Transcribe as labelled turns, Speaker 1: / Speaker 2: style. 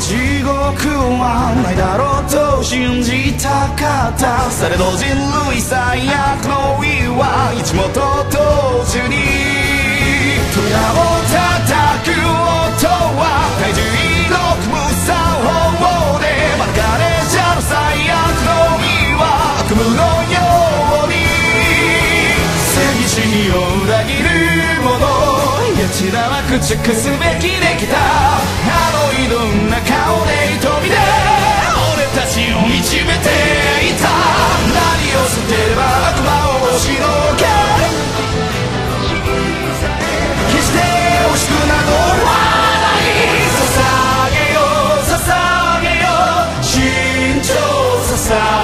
Speaker 1: 地獄はないだろうと信じたかったされど人類最悪の意は一元と中に扉を叩く音は体重の無作法で免れちゃう最悪の意は悪夢のように正義心を裏切るものやちらは駆逐すべきできた sound.